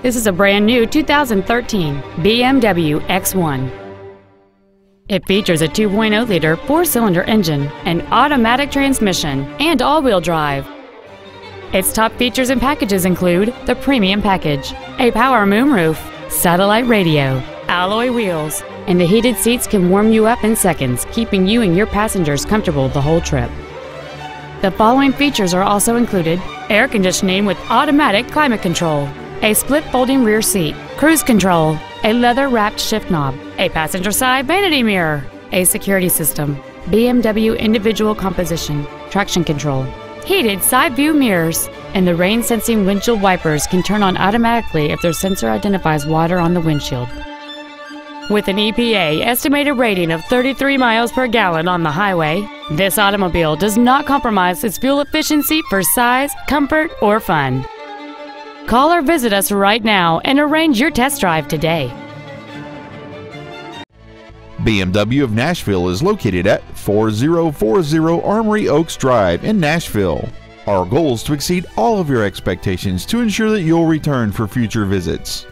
This is a brand new 2013 BMW X1. It features a 2.0-liter four-cylinder engine, an automatic transmission, and all-wheel drive. Its top features and packages include the Premium Package, a power moonroof, satellite radio, alloy wheels, and the heated seats can warm you up in seconds, keeping you and your passengers comfortable the whole trip. The following features are also included air conditioning with automatic climate control, a split folding rear seat, cruise control, a leather wrapped shift knob, a passenger side vanity mirror, a security system, BMW individual composition, traction control, heated side view mirrors, and the rain sensing windshield wipers can turn on automatically if their sensor identifies water on the windshield. With an EPA estimated rating of 33 miles per gallon on the highway, this automobile does not compromise its fuel efficiency for size, comfort, or fun. Call or visit us right now and arrange your test drive today. BMW of Nashville is located at 4040 Armory Oaks Drive in Nashville. Our goal is to exceed all of your expectations to ensure that you'll return for future visits.